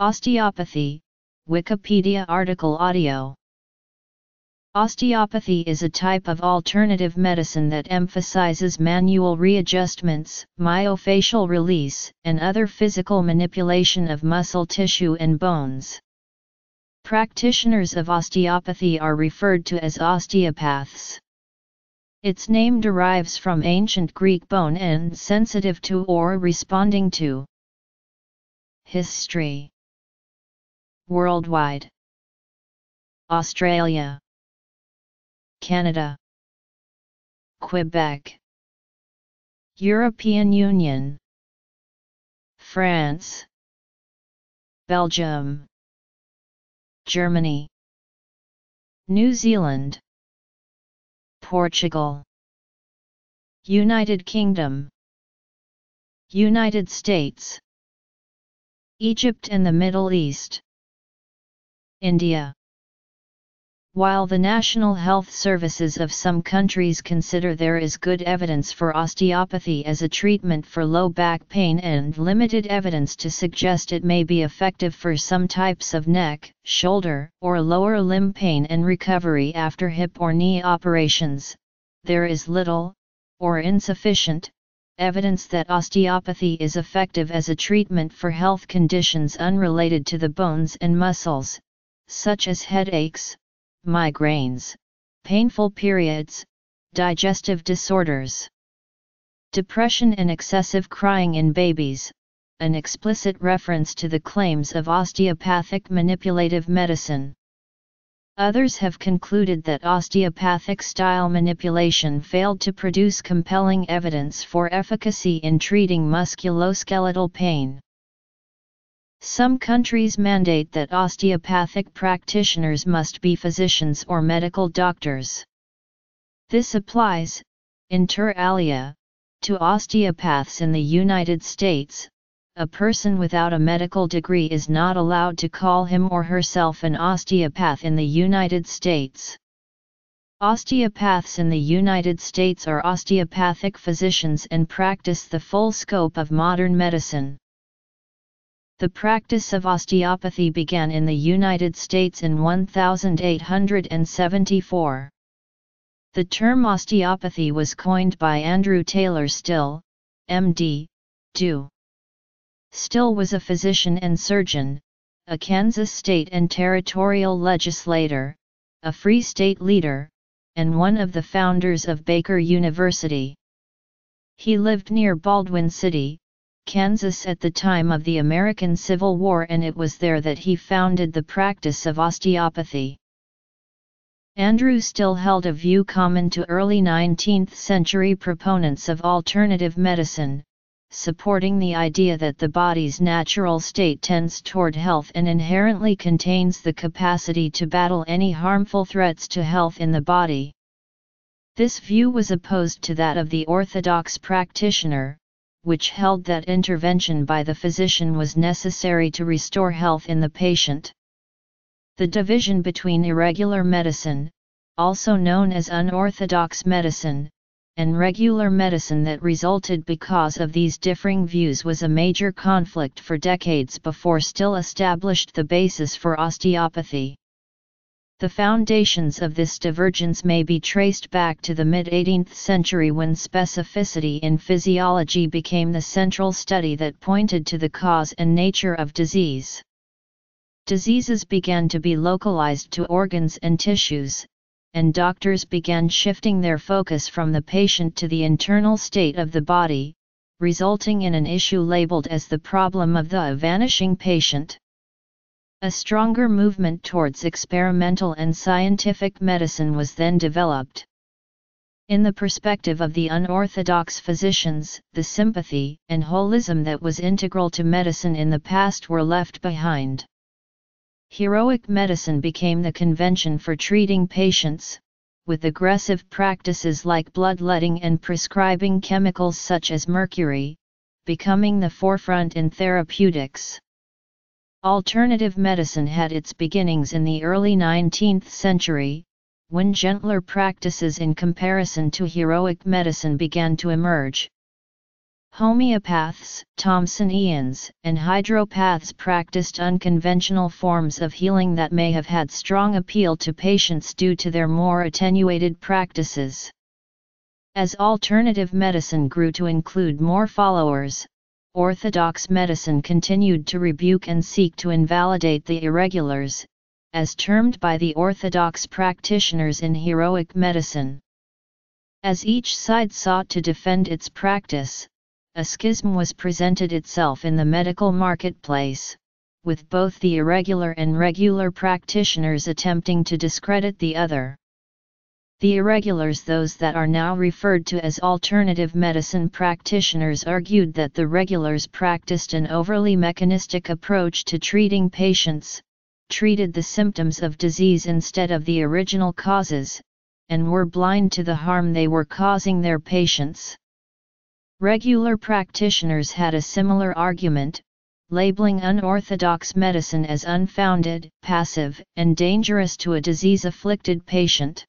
Osteopathy, Wikipedia article audio. Osteopathy is a type of alternative medicine that emphasizes manual readjustments, myofascial release, and other physical manipulation of muscle tissue and bones. Practitioners of osteopathy are referred to as osteopaths. Its name derives from ancient Greek bone and sensitive to or responding to. History Worldwide. Australia. Canada. Quebec. European Union. France. Belgium. Germany. New Zealand. Portugal. United Kingdom. United States. Egypt and the Middle East India. While the National Health Services of some countries consider there is good evidence for osteopathy as a treatment for low back pain and limited evidence to suggest it may be effective for some types of neck, shoulder, or lower limb pain and recovery after hip or knee operations, there is little, or insufficient, evidence that osteopathy is effective as a treatment for health conditions unrelated to the bones and muscles, such as headaches, migraines, painful periods, digestive disorders, depression and excessive crying in babies, an explicit reference to the claims of osteopathic manipulative medicine. Others have concluded that osteopathic style manipulation failed to produce compelling evidence for efficacy in treating musculoskeletal pain. Some countries mandate that osteopathic practitioners must be physicians or medical doctors. This applies, inter alia, to osteopaths in the United States. A person without a medical degree is not allowed to call him or herself an osteopath in the United States. Osteopaths in the United States are osteopathic physicians and practice the full scope of modern medicine. The practice of osteopathy began in the United States in 1874. The term osteopathy was coined by Andrew Taylor Still, MD, DO. Still was a physician and surgeon, a Kansas state and territorial legislator, a Free State leader, and one of the founders of Baker University. He lived near Baldwin City, Kansas at the time of the American Civil War and it was there that he founded the practice of osteopathy. Andrew still held a view common to early 19th century proponents of alternative medicine, supporting the idea that the body's natural state tends toward health and inherently contains the capacity to battle any harmful threats to health in the body. This view was opposed to that of the orthodox practitioner, which held that intervention by the physician was necessary to restore health in the patient. The division between irregular medicine, also known as unorthodox medicine, and regular medicine that resulted because of these differing views was a major conflict for decades before still established the basis for osteopathy. The foundations of this divergence may be traced back to the mid-18th century when specificity in physiology became the central study that pointed to the cause and nature of disease. Diseases began to be localized to organs and tissues, and doctors began shifting their focus from the patient to the internal state of the body, resulting in an issue labeled as the problem of the vanishing patient. A stronger movement towards experimental and scientific medicine was then developed. In the perspective of the unorthodox physicians, the sympathy and holism that was integral to medicine in the past were left behind. Heroic medicine became the convention for treating patients, with aggressive practices like bloodletting and prescribing chemicals such as mercury, becoming the forefront in therapeutics. Alternative medicine had its beginnings in the early 19th century, when gentler practices in comparison to heroic medicine began to emerge. Homeopaths, Thomsonians, and hydropaths practiced unconventional forms of healing that may have had strong appeal to patients due to their more attenuated practices. As alternative medicine grew to include more followers, orthodox medicine continued to rebuke and seek to invalidate the irregulars, as termed by the orthodox practitioners in heroic medicine. As each side sought to defend its practice, a schism was presented itself in the medical marketplace, with both the irregular and regular practitioners attempting to discredit the other. The irregulars those that are now referred to as alternative medicine practitioners argued that the regulars practiced an overly mechanistic approach to treating patients, treated the symptoms of disease instead of the original causes, and were blind to the harm they were causing their patients. Regular practitioners had a similar argument, labeling unorthodox medicine as unfounded, passive, and dangerous to a disease-afflicted patient.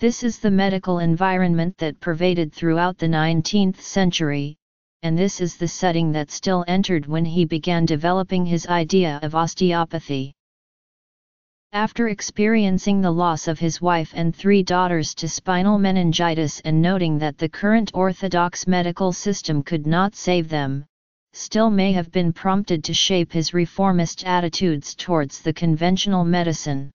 This is the medical environment that pervaded throughout the 19th century, and this is the setting that still entered when he began developing his idea of osteopathy. After experiencing the loss of his wife and three daughters to spinal meningitis and noting that the current orthodox medical system could not save them, Still may have been prompted to shape his reformist attitudes towards the conventional medicine.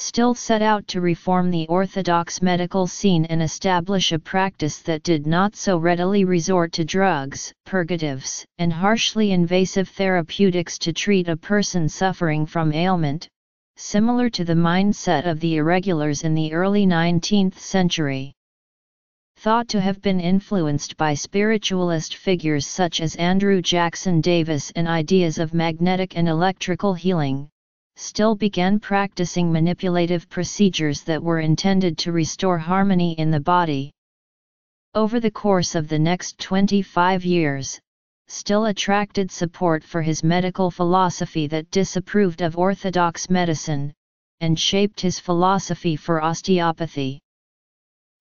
Still set out to reform the orthodox medical scene and establish a practice that did not so readily resort to drugs, purgatives, and harshly invasive therapeutics to treat a person suffering from ailment, similar to the mindset of the irregulars in the early 19th century. Thought to have been influenced by spiritualist figures such as Andrew Jackson Davis and ideas of magnetic and electrical healing, still began practicing manipulative procedures that were intended to restore harmony in the body. Over the course of the next 25 years, still attracted support for his medical philosophy that disapproved of orthodox medicine, and shaped his philosophy for osteopathy.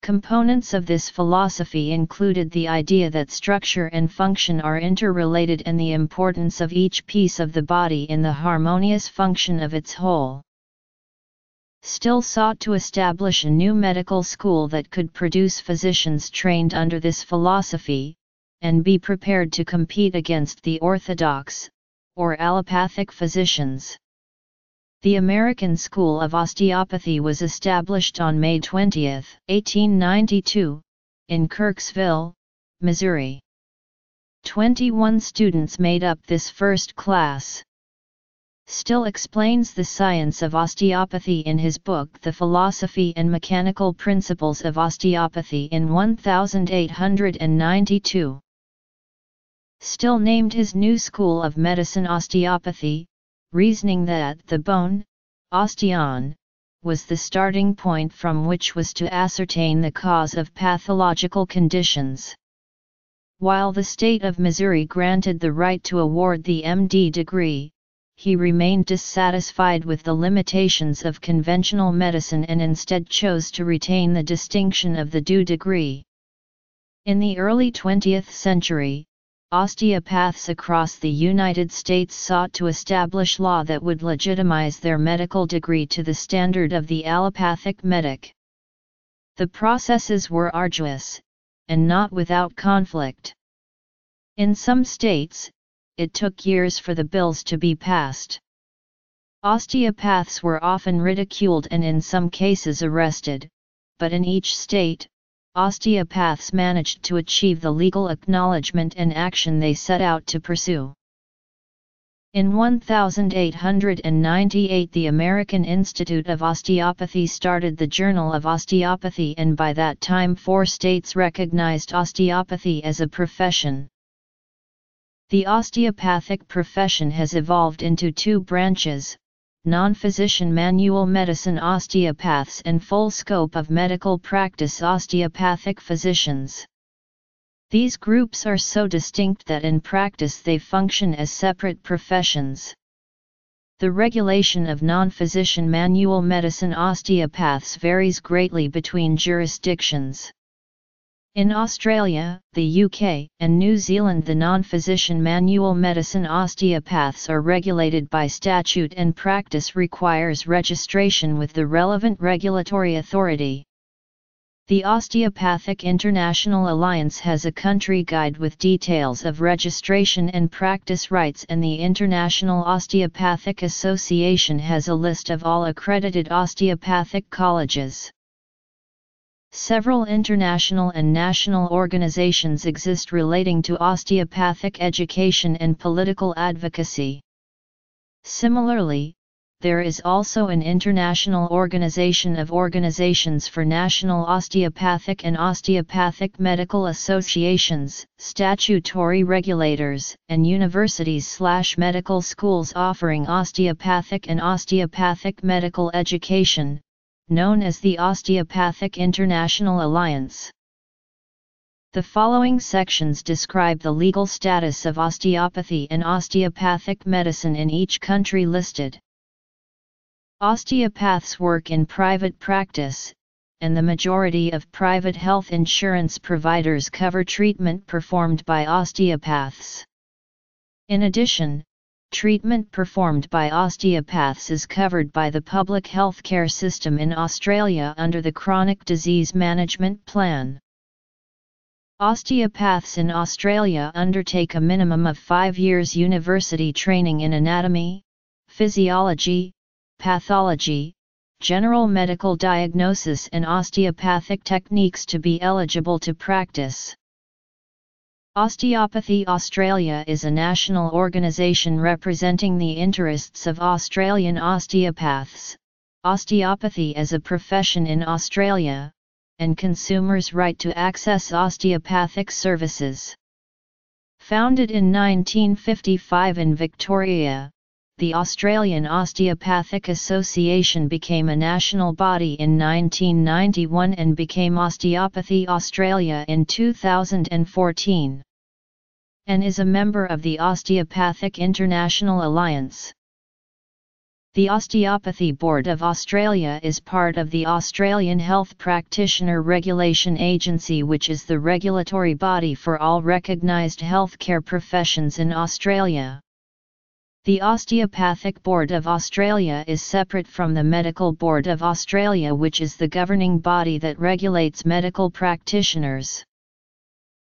Components of this philosophy included the idea that structure and function are interrelated and the importance of each piece of the body in the harmonious function of its whole. Still sought to establish a new medical school that could produce physicians trained under this philosophy, and be prepared to compete against the orthodox, or allopathic physicians. The American School of Osteopathy was established on May 20, 1892, in Kirksville, Missouri. 21 students made up this first class. Still explains the science of osteopathy in his book The Philosophy and Mechanical Principles of Osteopathy in 1892 still named his new school of medicine osteopathy, reasoning that the bone, osteon, was the starting point from which was to ascertain the cause of pathological conditions. While the state of Missouri granted the right to award the MD degree, he remained dissatisfied with the limitations of conventional medicine and instead chose to retain the distinction of the DO degree. In the early 20th century, Osteopaths across the United States sought to establish law that would legitimize their medical degree to the standard of the allopathic medic. The processes were arduous, and not without conflict. In some states, it took years for the bills to be passed. Osteopaths were often ridiculed and in some cases arrested, but in each state, osteopaths managed to achieve the legal acknowledgement and action they set out to pursue. In 1898 the American Institute of Osteopathy started the Journal of Osteopathy and by that time four states recognized osteopathy as a profession. The osteopathic profession has evolved into two branches, non-physician manual medicine osteopaths and full scope of medical practice osteopathic physicians. These groups are so distinct that in practice they function as separate professions. The regulation of non-physician manual medicine osteopaths varies greatly between jurisdictions. In Australia, the UK, and New Zealand the non-physician manual medicine osteopaths are regulated by statute and practice requires registration with the relevant regulatory authority. The Osteopathic International Alliance has a country guide with details of registration and practice rights and the International Osteopathic Association has a list of all accredited osteopathic colleges. Several international and national organizations exist relating to osteopathic education and political advocacy. Similarly, there is also an international organization of organizations for national osteopathic and osteopathic medical associations, statutory regulators, and universities/medical schools offering osteopathic and osteopathic medical education, known as the Osteopathic International Alliance. The following sections describe the legal status of osteopathy and osteopathic medicine in each country listed. Osteopaths work in private practice, and the majority of private health insurance providers cover treatment performed by osteopaths. In addition, Treatment performed by osteopaths is covered by the public healthcare system in Australia under the Chronic Disease Management Plan. Osteopaths in Australia undertake a minimum of five years university training in anatomy, physiology, pathology, general medical diagnosis and osteopathic techniques to be eligible to practice. Osteopathy Australia is a national organisation representing the interests of Australian osteopaths, osteopathy as a profession in Australia, and consumers' right to access osteopathic services. Founded in 1955 in Victoria, the Australian Osteopathic Association became a national body in 1991 and became Osteopathy Australia in 2014 and is a member of the Osteopathic International Alliance. The Osteopathy Board of Australia is part of the Australian Health Practitioner Regulation Agency which is the regulatory body for all recognised healthcare professions in Australia. The Osteopathic Board of Australia is separate from the Medical Board of Australia which is the governing body that regulates medical practitioners.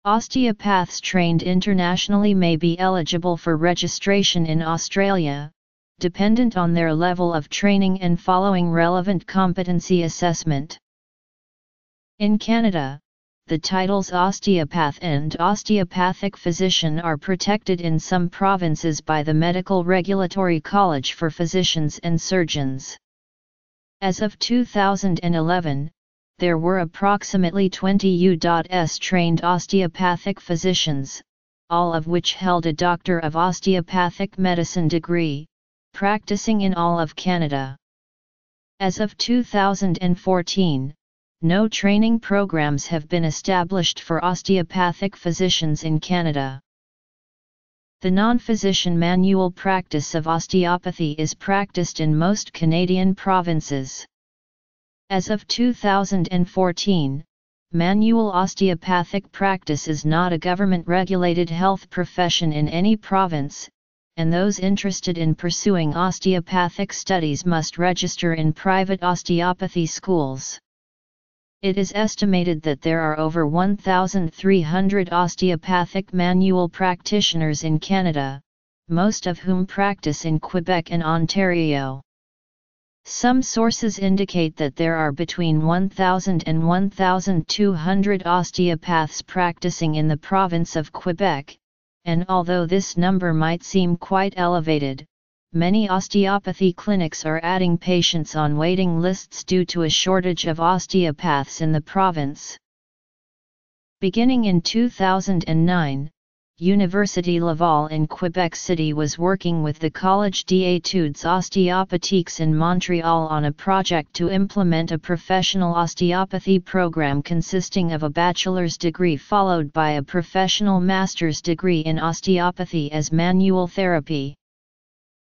Osteopaths trained internationally may be eligible for registration in Australia, dependent on their level of training and following relevant competency assessment. In Canada, the titles osteopath and osteopathic physician are protected in some provinces by the Medical Regulatory College for Physicians and Surgeons. As of 2011, there were approximately 20 U.S. trained osteopathic physicians, all of which held a Doctor of Osteopathic Medicine degree, practicing in all of Canada. As of 2014, no training programs have been established for osteopathic physicians in Canada. The non-physician manual practice of osteopathy is practiced in most Canadian provinces. As of 2014, manual osteopathic practice is not a government-regulated health profession in any province, and those interested in pursuing osteopathic studies must register in private osteopathy schools. It is estimated that there are over 1,300 osteopathic manual practitioners in Canada, most of whom practice in Quebec and Ontario. Some sources indicate that there are between 1,000 and 1,200 osteopaths practicing in the province of Quebec, and although this number might seem quite elevated, many osteopathy clinics are adding patients on waiting lists due to a shortage of osteopaths in the province. Beginning in 2009, Université Laval in Quebec City was working with the Collège d'études ostéopathiques in Montreal on a project to implement a professional osteopathy program consisting of a bachelor's degree followed by a professional master's degree in osteopathy as manual therapy.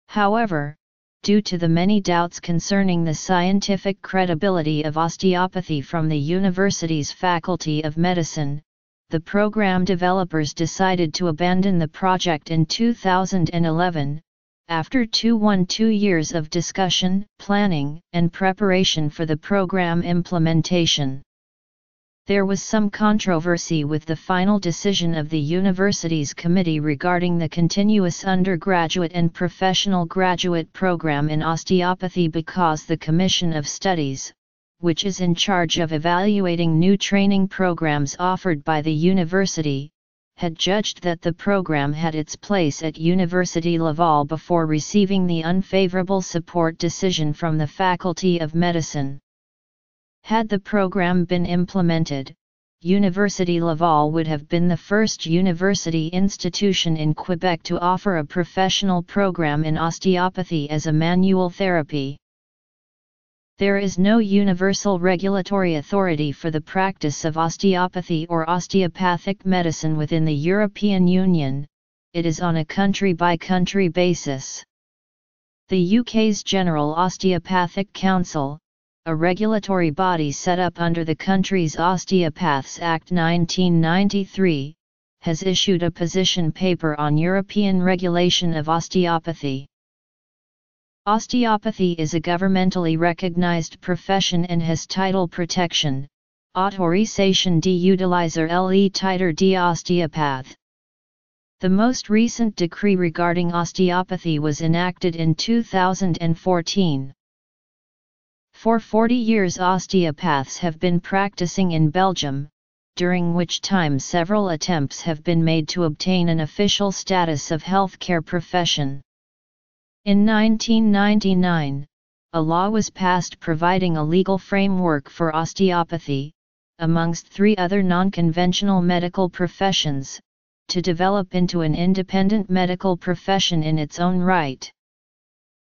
However, due to the many doubts concerning the scientific credibility of osteopathy from the university's Faculty of Medicine, the program developers decided to abandon the project in 2011, after 212 years of discussion, planning, and preparation for the program implementation. There was some controversy with the final decision of the university's committee regarding the continuous undergraduate and professional graduate program in osteopathy because the Commission of Studies, which is in charge of evaluating new training programs offered by the university, had judged that the program had its place at University Laval before receiving the unfavorable support decision from the Faculty of Medicine. Had the program been implemented, University Laval would have been the first university institution in Quebec to offer a professional program in osteopathy as a manual therapy. There is no universal regulatory authority for the practice of osteopathy or osteopathic medicine within the European Union, it is on a country by country basis. The UK's General Osteopathic Council, a regulatory body set up under the country's Osteopaths Act 1993, has issued a position paper on European regulation of osteopathy. Osteopathy is a governmentally recognized profession and has title protection, Autorisation de utiliser le titre d'osteopath. The most recent decree regarding osteopathy was enacted in 2014. For 40 years osteopaths have been practicing in Belgium, during which time several attempts have been made to obtain an official status of healthcare profession. In 1999, a law was passed providing a legal framework for osteopathy, amongst three other non-conventional medical professions, to develop into an independent medical profession in its own right.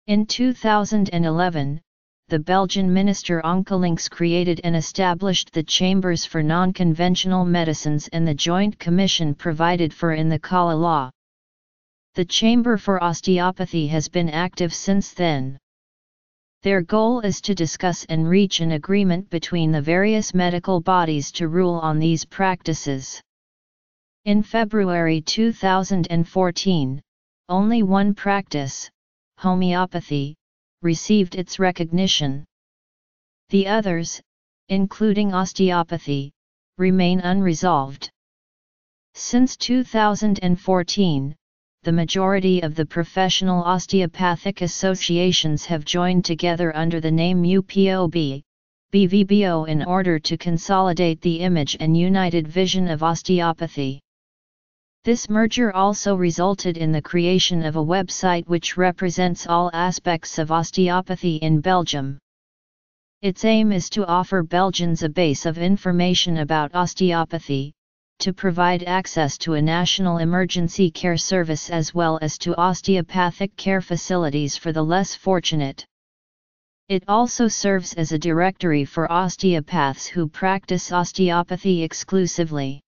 In 2011, the Belgian minister Onkelinx created and established the Chambers for Non-Conventional Medicines and the Joint Commission provided for in the Colla law. The Chamber for Osteopathy has been active since then. Their goal is to discuss and reach an agreement between the various medical bodies to rule on these practices. In February 2014, only one practice, homeopathy, received its recognition. The others, including osteopathy, remain unresolved. Since 2014, the majority of the professional osteopathic associations have joined together under the name UPOB, BVBO in order to consolidate the image and united vision of osteopathy. This merger also resulted in the creation of a website which represents all aspects of osteopathy in Belgium. Its aim is to offer Belgians a base of information about osteopathy, to provide access to a national emergency care service as well as to osteopathic care facilities for the less fortunate. It also serves as a directory for osteopaths who practice osteopathy exclusively.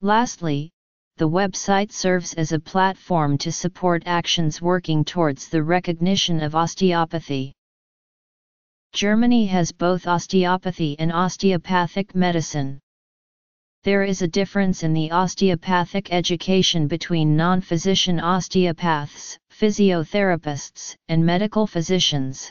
Lastly, the website serves as a platform to support actions working towards the recognition of osteopathy. Germany has both osteopathy and osteopathic medicine. There is a difference in the osteopathic education between non-physician osteopaths, physiotherapists, and medical physicians.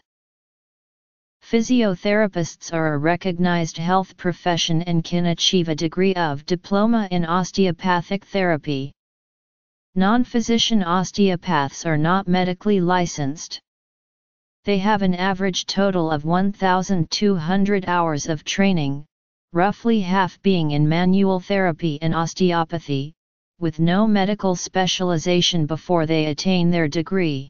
Physiotherapists are a recognized health profession and can achieve a degree of diploma in osteopathic therapy. Non-physician osteopaths are not medically licensed. They have an average total of 1,200 hours of training, roughly half being in manual therapy and osteopathy, with no medical specialization before they attain their degree.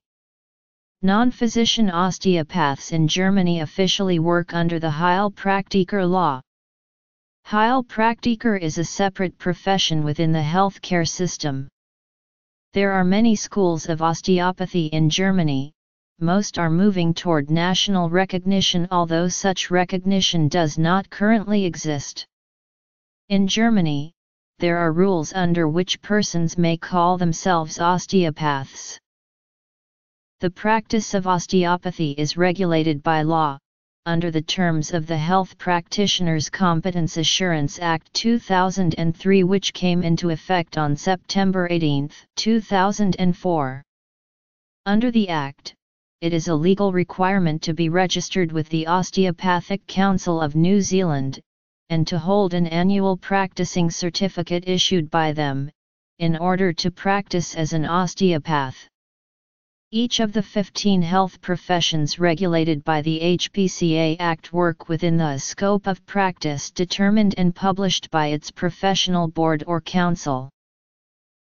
Non-physician osteopaths in Germany officially work under the Heilpraktiker law. Heilpraktiker is a separate profession within the healthcare system. There are many schools of osteopathy in Germany, most are moving toward national recognition although such recognition does not currently exist. In Germany, there are rules under which persons may call themselves osteopaths. The practice of osteopathy is regulated by law. under the terms of the Health Practitioners Competence Assurance Act 2003 which came into effect on September 18, 2004. Under the Act, it is a legal requirement to be registered with the Osteopathic Council of New Zealand, and to hold an annual practicing certificate issued by them, in order to practice as an osteopath. Each of the 15 health professions regulated by the HPCA Act work within the scope of practice determined and published by its professional board or council.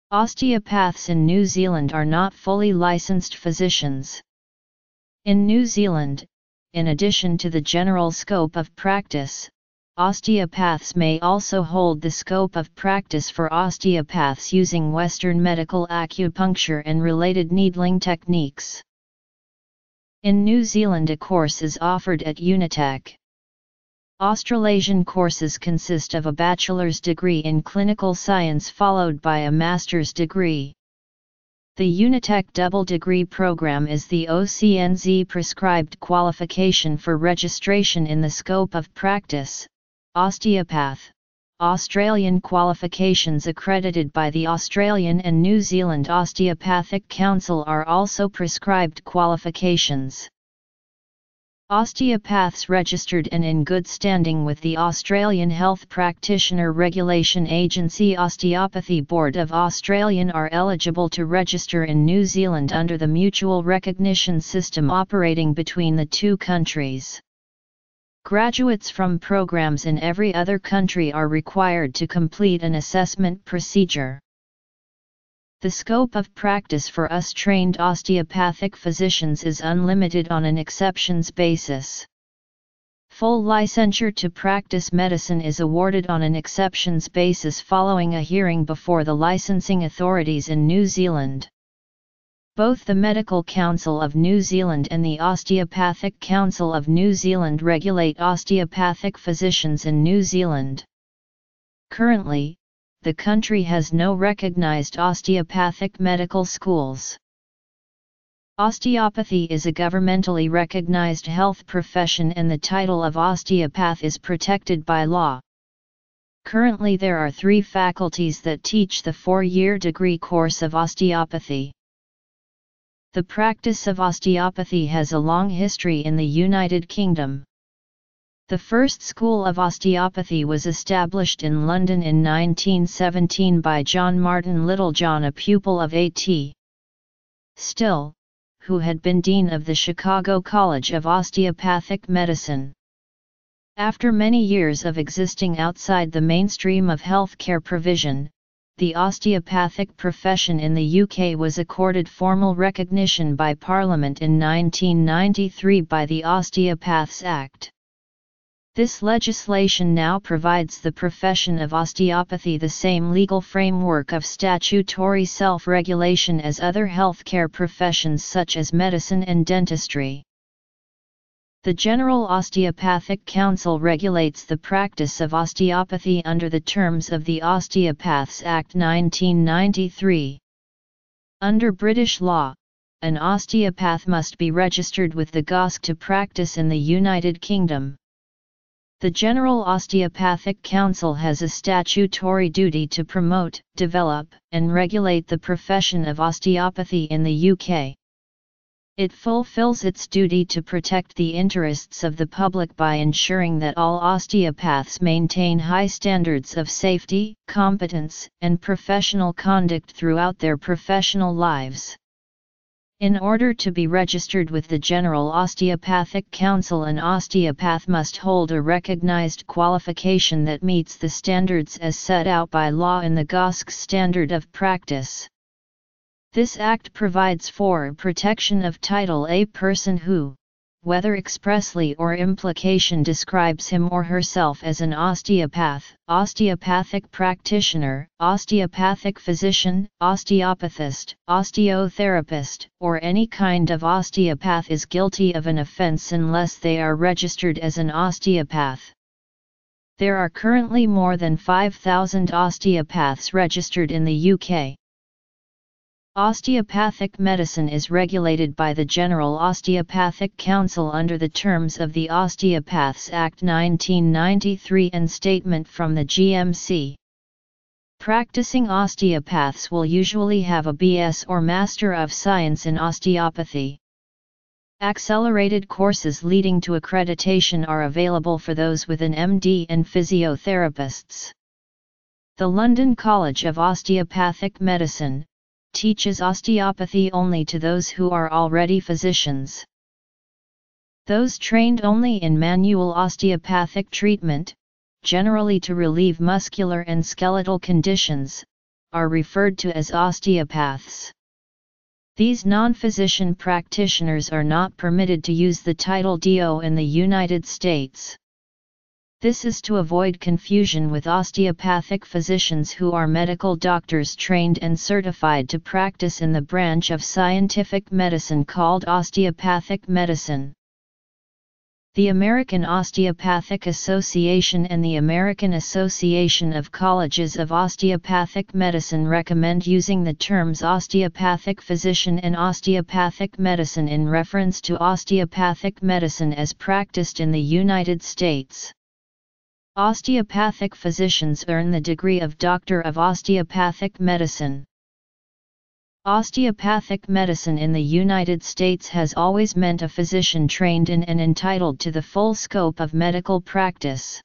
Osteopaths in New Zealand are not fully licensed physicians. In New Zealand, in addition to the general scope of practice, osteopaths may also hold the scope of practice for osteopaths using Western medical acupuncture and related needling techniques. In New Zealand a course is offered at Unitec. Australasian courses consist of a bachelor's degree in clinical science followed by a master's degree. The Unitec double degree program is the OCNZ prescribed qualification for registration in the scope of practice. Osteopath Australian qualifications accredited by the Australian and New Zealand Osteopathic Council are also prescribed qualifications. Osteopaths registered and in good standing with the Australian Health Practitioner Regulation Agency Osteopathy Board of Australian are eligible to register in New Zealand under the mutual recognition system operating between the two countries. Graduates from programs in every other country are required to complete an assessment procedure. The scope of practice for us trained osteopathic physicians is unlimited on an exceptions basis. Full licensure to practice medicine is awarded on an exceptions basis following a hearing before the licensing authorities in New Zealand. Both the Medical Council of New Zealand and the Osteopathic Council of New Zealand regulate osteopathic physicians in New Zealand. Currently, the country has no recognized osteopathic medical schools. Osteopathy is a governmentally recognized health profession and the title of osteopath is protected by law. Currently there are three faculties that teach the four-year degree course of osteopathy. The practice of osteopathy has a long history in the United Kingdom. The first school of osteopathy was established in London in 1917 by John Martin Littlejohn a pupil of A.T. Still, who had been Dean of the Chicago College of Osteopathic Medicine. After many years of existing outside the mainstream of healthcare provision, the osteopathic profession in the UK was accorded formal recognition by Parliament in 1993 by the Osteopaths Act. This legislation now provides the profession of osteopathy the same legal framework of statutory self-regulation as other healthcare professions such as medicine and dentistry. The General Osteopathic Council regulates the practice of osteopathy under the terms of the Osteopaths Act 1993. Under British law, an osteopath must be registered with the GOSC to practice in the United Kingdom. The General Osteopathic Council has a statutory duty to promote, develop, and regulate the profession of osteopathy in the UK. It fulfills its duty to protect the interests of the public by ensuring that all osteopaths maintain high standards of safety, competence, and professional conduct throughout their professional lives. In order to be registered with the General Osteopathic Council an osteopath must hold a recognized qualification that meets the standards as set out by law in the GOSC Standard of Practice. This act provides for protection of Title A person who, whether expressly or implication describes him or herself as an osteopath, osteopathic practitioner, osteopathic physician, osteopathist, osteotherapist, or any kind of osteopath is guilty of an offense unless they are registered as an osteopath. There are currently more than 5,000 osteopaths registered in the UK. Osteopathic medicine is regulated by the General Osteopathic Council under the terms of the Osteopaths Act 1993 and statement from the GMC. Practicing osteopaths will usually have a BS or Master of Science in Osteopathy. Accelerated courses leading to accreditation are available for those with an MD and physiotherapists. The London College of Osteopathic Medicine, teaches osteopathy only to those who are already physicians. Those trained only in manual osteopathic treatment, generally to relieve muscular and skeletal conditions, are referred to as osteopaths. These non-physician practitioners are not permitted to use the title DO in the United States. This is to avoid confusion with osteopathic physicians who are medical doctors trained and certified to practice in the branch of scientific medicine called osteopathic medicine. The American Osteopathic Association and the American Association of Colleges of Osteopathic Medicine recommend using the terms osteopathic physician and osteopathic medicine in reference to osteopathic medicine as practiced in the United States. Osteopathic physicians earn the degree of Doctor of Osteopathic Medicine. Osteopathic medicine in the United States has always meant a physician trained in and entitled to the full scope of medical practice.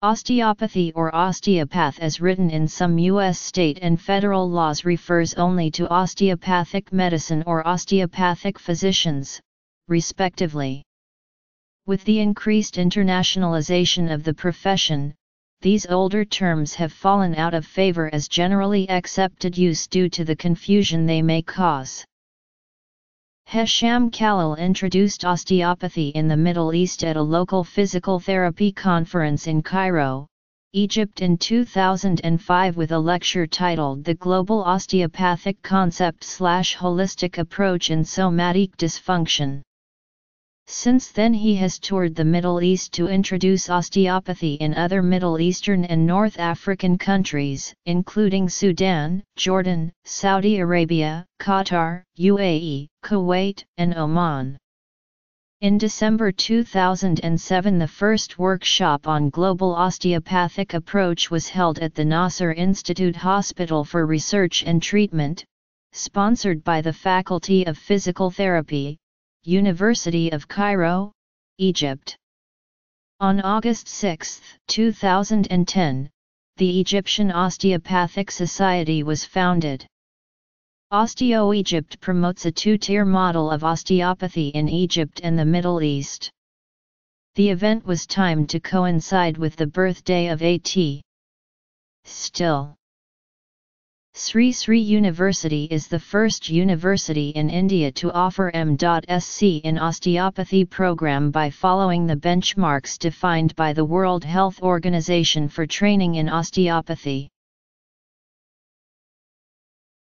Osteopathy or osteopath as written in some U.S. state and federal laws refers only to osteopathic medicine or osteopathic physicians, respectively. With the increased internationalization of the profession, these older terms have fallen out of favor as generally accepted use due to the confusion they may cause. Hesham Khalil introduced osteopathy in the Middle East at a local physical therapy conference in Cairo, Egypt in 2005 with a lecture titled The Global Osteopathic Concept Slash Holistic Approach in Somatic Dysfunction. Since then he has toured the Middle East to introduce osteopathy in other Middle Eastern and North African countries, including Sudan, Jordan, Saudi Arabia, Qatar, UAE, Kuwait, and Oman. In December 2007 the first workshop on global osteopathic approach was held at the Nasser Institute Hospital for Research and Treatment, sponsored by the Faculty of Physical Therapy, University of Cairo, Egypt. On August 6, 2010, the Egyptian Osteopathic Society was founded. Osteo Egypt promotes a two-tier model of osteopathy in Egypt and the Middle East. The event was timed to coincide with the birthday of A.T. Still. Sri Sri University is the first university in India to offer M.Sc in osteopathy program by following the benchmarks defined by the World Health Organization for training in osteopathy.